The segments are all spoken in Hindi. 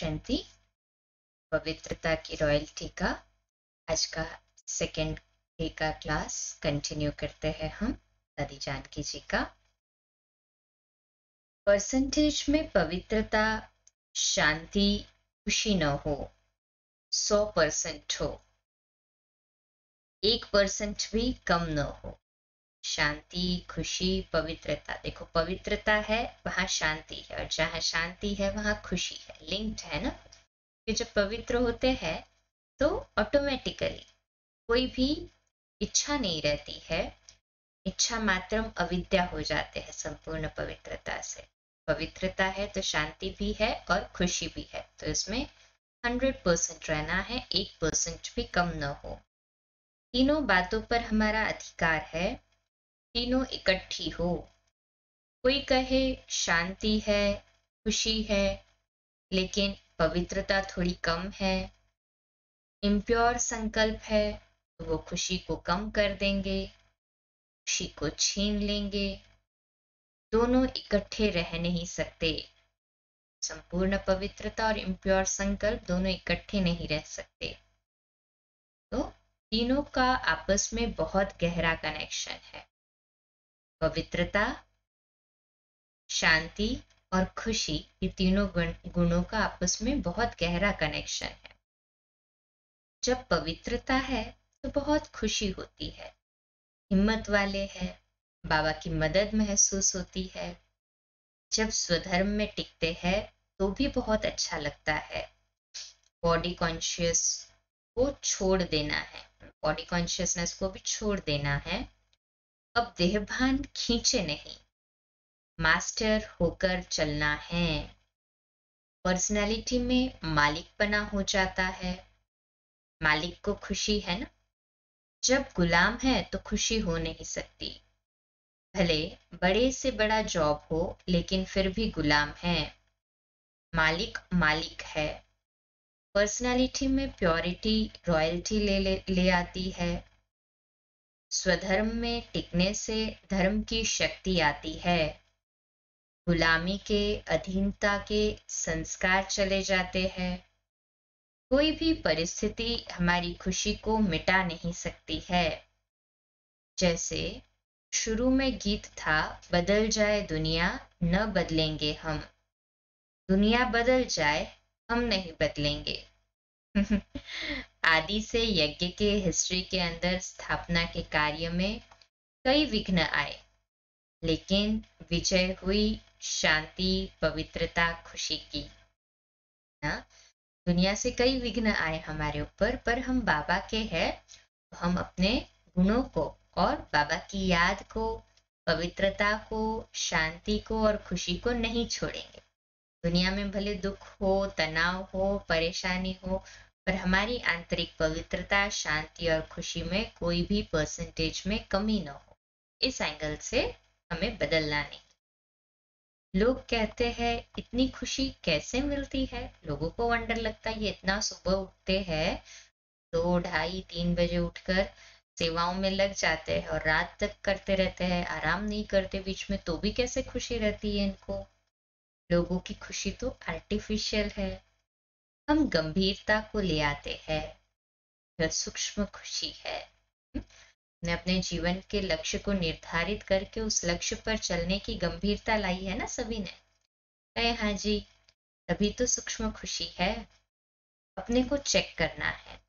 शांति पवित्रता की रॉयल्टी का आज का सेकेंड डे का क्लास कंटिन्यू करते हैं हम, दादी जानकी जी का। परसेंटेज में पवित्रता, शांति, खुशी न हो, सौ परसेंट हो। एक परसेंट भी कम न हो। शांति, खुशी, पवित्रता। देखो, पवित्रता है, वहाँ शांति है, और जहाँ शांति है, वहाँ खुशी है। लिंक्ड है ना? कि जब पवित्र होते हैं तो ऑटोमेटिकली कोई भी इच्छा नहीं रहती है। इच्छा मात्रम अविद्या हो जाते हैं संपूर्ण पवित्रता से। पवित्रता है तो शांति भी है और खुशी भी है। तो इसमें हंड्रेड परसेंट रहना है, एक परसेंट भी कम न हो। तीनों बातों पर हमारा अधिकार है। तीनों इकट्ठी हो। कोई कहे, शांति है, खुशी है, लेकिन पवित्रता थोड़ी कम है। इम्प्योर संकल्प है तो वो खुशी को कम कर देंगे, खुशी को छीन लेंगे। दोनों इकट्ठे रह नहीं सकते। संपूर्ण पवित्रता और इम्प्योर संकल्प दोनों इकट्ठे नहीं रह सकते। तो तीनों का आपस में बहुत गहरा कनेक्शन है। पवित्रता, शांति और खुशी ये तीनों गुण, गुणों का आपस में बहुत गहरा कनेक्शन है। जब पवित्रता है तो बहुत खुशी होती है। हिम्मत वाले हैं, बाबा की मदद महसूस होती है। जब स्वधर्म में टिकते हैं तो भी बहुत अच्छा लगता है। बॉडी कॉन्शियस को छोड़ देना है। बॉडी कॉन्शियसनेस को भी छोड़ देना है। अब देहभान खींचे नहीं। मास्टर होकर चलना है। पर्सनालिटी में मालिक बना हो जाता है। मालिक को खुशी है ना? जब गुलाम है तो खुशी हो नहीं सकती। भले बड़े से बड़ा जॉब हो लेकिन फिर भी गुलाम है। मालिक मालिक है। पर्सनालिटी में प्योरिटी रॉयल्टी ले ले, ले आती है। स्वधर्म में टिकने से धर्म की शक्ति आती है। गुलामी के अधीनता के संस्कार चले जाते हैं। कोई भी परिस्थिति हमारी खुशी को मिटा नहीं सकती है। जैसे शुरू में गीत था, बदल जाए दुनिया, न बदलेंगे हम। दुनिया बदल जाए, हम नहीं बदलेंगे। आदि से यज्ञ के हिस्ट्री के अंदर स्थापना के कार्य में कई विघ्न आए। लेकिन विजय हुई, शांति, पवित्रता, खुशी की। ना दुनिया से कई विघ्न आए हमारे ऊपर, पर हम बाबा के हैं। तो हम अपने गुणों को और बाबा की याद को, पवित्रता को, शांति को और खुशी को नहीं छोड़ेंगे। दुनिया में भले दुख हो, तनाव हो, परेशानी हो, पर हमारी आंतरिक पवित्रता, शांति और खुशी में कोई भी परसेंटेज में कमी न हो। इस एंगल से हमें बदलना नहीं। लोग कहते हैं, इतनी खुशी कैसे मिलती है? लोगों को वंडर लगता है, ये इतना सुबह उठते हैं, दो ढाई, तीन बजे उठकर सेवाओं में लग जाते हैं और रात तक करते रहते हैं, आराम नहीं करते बीच में तो भी कैसे खुशी रहती है इनको? लोगों की खुशी तो आर्टिफिशियल है। हम गंभीरता को ले आते हैं। यह सूक्ष्म खुशी है। ने अपने जीवन के लक्ष्य को निर्धारित करके उस लक्ष्य पर चलने की गंभीरता लाई है ना सभी ने? कहे हाँ जी, तभी तो सूक्ष्म खुशी है। अपने को चेक करना है।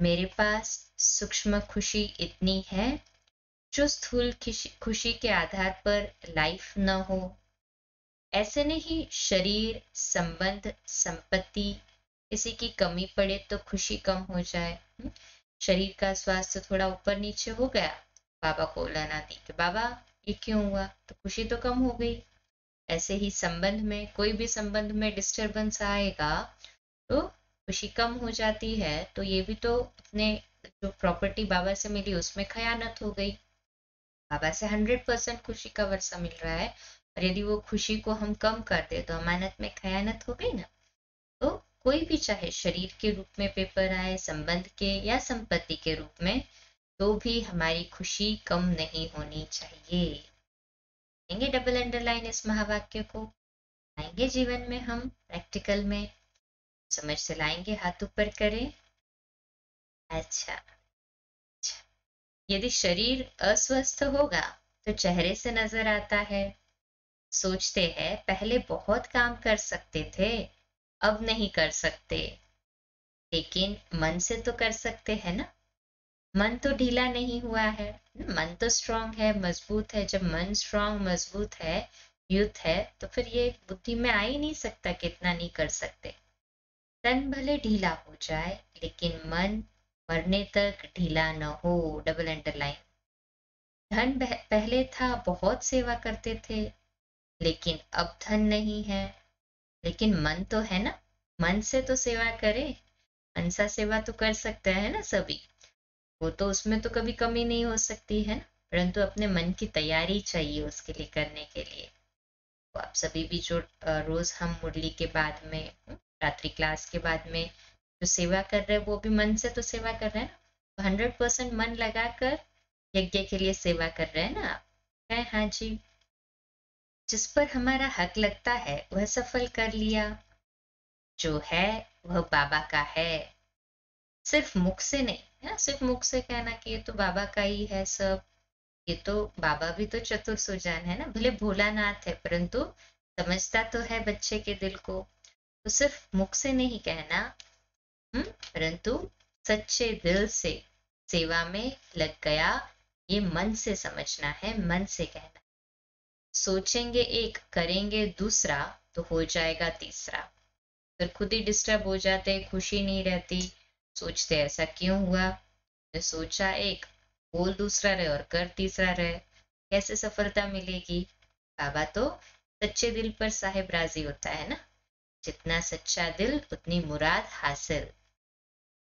मेरे पास सूक्ष्म खुशी इतनी है, जो स्थूल खुशी के आधार पर लाइफ न हो ऐसे नहीं, शरीर, संबंध, संपत्ति, किसी की कमी पड़े तो खुशी कम हो जाए। हम्म? शरीर का स्वास्थ्य थोड़ा ऊपर नीचे हो गया, बाबा को लाना दी कि, बाबा, ये क्यों हुआ? तो खुशी तो कम हो गई। ऐसे ही संबंध में, कोई भी संबंध में डिस्टरबेंस आएगा तो खुशी कम हो जाती है। तो ये भी तो अपने जो प्रॉपर्टी बाबा से मिली, उसमें खयानत हो गई। बाबा से हंड्रेड परसेंट खुशी का वर्षा मिल रहा है। और यदि वो खुशी को हम कम कर दे तो अमानत में खयानत हो गई ना? तो कोई भी चाहे शरीर के रूप में पेपर आए, संबंध के या संपत्ति के रूप में तो भी हमारी खुशी कम नहीं होनी चाहिए। आएँगे डबल अंडरलाइन इस महावाक्य को? आएँगे जीवन में हम? प्रैक्टिकल में? समझ से लाएँगे, हाथ ऊपर करें। अच्छा। अच्छा। यदि शरीर अस्वस्थ होगा तो चेहरे से नज़र आता है। सोचते हैं, पहले बहुत काम कर सकते थे, अब नहीं कर सकते। लेकिन मन से तो कर सकते हैं ना? मन तो ढीला नहीं हुआ है मन तो स्ट्रांग है, मज़बूत है। जब मन स्ट्रांग मज़बूत है, युद्ध है तो फिर ये बुद्धि में आ ही नहीं सकता कितना नहीं कर सकते। तन भले ढीला हो जाए, लेकिन मन मरने तक ढीला न हो डबल अंडरलाइन धन पहले था, बहुत सेवा करते थे लेकिन अब धन नहीं है। लेकिन मन तो है ना। मन से तो सेवा करे। मनसा सेवा तो कर सकता है ना सभी। वो तो उसमें तो कभी कमी नहीं हो सकती, है परंतु अपने मन की तैयारी चाहिए उसके लिए करने के लिए। तो आप सभी भी जो रोज हम मुरली के बाद में रात्रि क्लास के बाद में जो सेवा कर रहे हैं, वो भी मन से तो सेवा कर रहे हैं ना? तो हंड्रेड परसेंट मन लगाकर यज्ञ के लिए सेवा कर रहे हैं ना आप? है हाँ जी। जिस पर हमारा हक लगता है, वह सफल कर लिया। जो है, वह बाबा का है। सिर्फ़ मुख से नहीं, है सिर्फ़ मुख से कहना कि ये तो बाबा का ही है सब। ये तो बाबा भी तो चतुर सुजान है ना? भले भोलानाथ है, परंतु समझता तो है बच्चे के दिल को। तो सिर्फ़ मुख से नहीं कहना हम्म परंतु सच्चे दिल से, सेवा में लग गया। ये मन से समझना है, मन से कहना। सोचेंगे एक, करेंगे दूसरा तो हो जाएगा तीसरा। फिर खुद ही डिस्टर्ब हो जाते, खुशी नहीं रहती। सोचते ऐसा क्यों हुआ? तो सोचा एक बोल दूसरा रहे और कर तीसरा रहे। कैसे सफलता मिलेगी? बाबा तो सच्चे दिल पर साहेब राज़ी होता है ना? जितना सच्चा दिल, उतनी मुराद हासिल।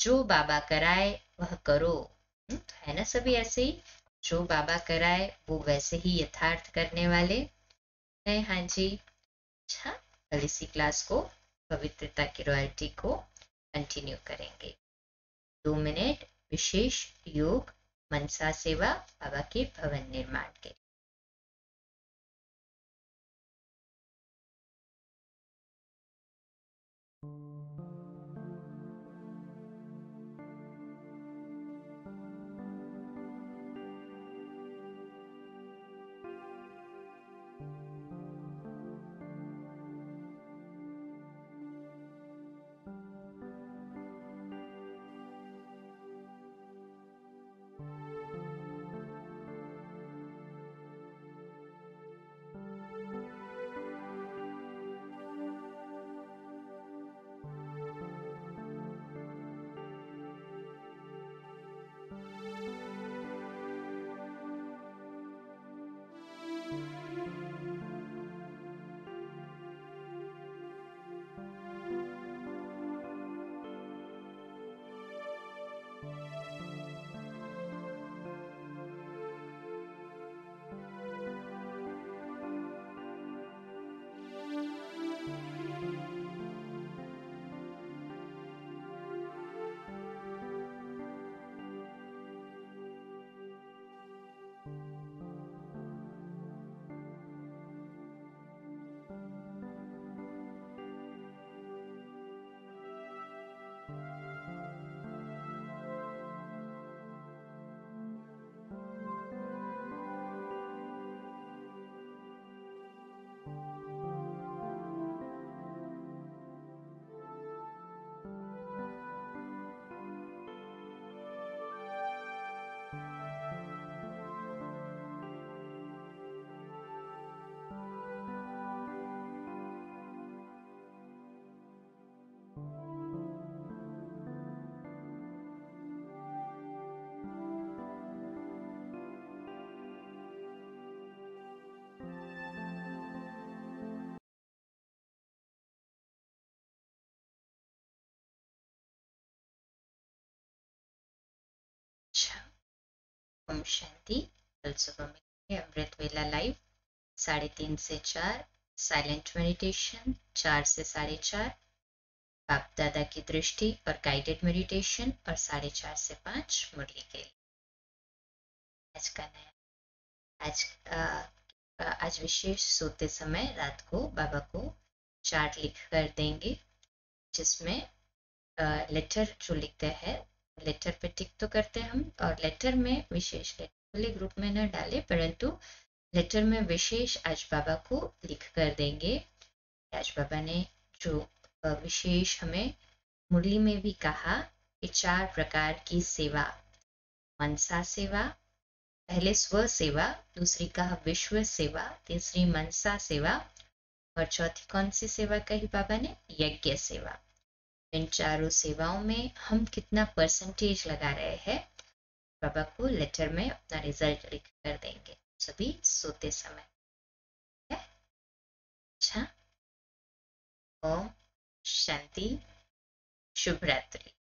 जो बाबा कराए, वह करो। तो है ना सभी ऐसे ही? जो बाबा कराए, वो वैसे ही यथार्थ करने वाले है। हाँ जी। अच्छा कल इसी क्लास को, पवित्रता की रॉयल्टी को कंटिन्यू करेंगे। दो मिनट, विशेष योग, मनसा सेवा, बाबा के भवन निर्माण के ओम शांति कल सुबह में अमृत वेला लाइव साढ़े तीन से चार साइलेंट मेडिटेशन चार से साढ़े चार बाप दादा की दृष्टि और गाइडेड मेडिटेशन और साढ़े चार से पाँच मुरली के लिए। आज का नया आज आ, आज विशेष सोते समय रात को बाबा को चार्ट लिख कर देंगे जिसमें लेटर जो लिखते हैं लेटर पे टिक तो करते हैं हम, और लेटर में विशेष लेटर ग्रुप में न डाले, परंतु लेटर में विशेष आज बाबा को लिख कर देंगे। आज बाबा ने जो विशेष हमें मुरली में भी कहा कि चार प्रकार की सेवा, मनसा सेवा, पहले स्व सेवा, दूसरी कहा विश्व सेवा, तीसरी मनसा सेवा, और चौथी कौन सी सेवा कही बाबा ने? यज्ञ सेवा। इन चारों सेवाओं में हम कितना परसेंटेज लगा रहे हैं? बाबा को लेटर में अपना रिज़ल्ट लिख कर देंगे। सभी सोते समय। अच्छा। ओम शांति। शुभ रात्रि।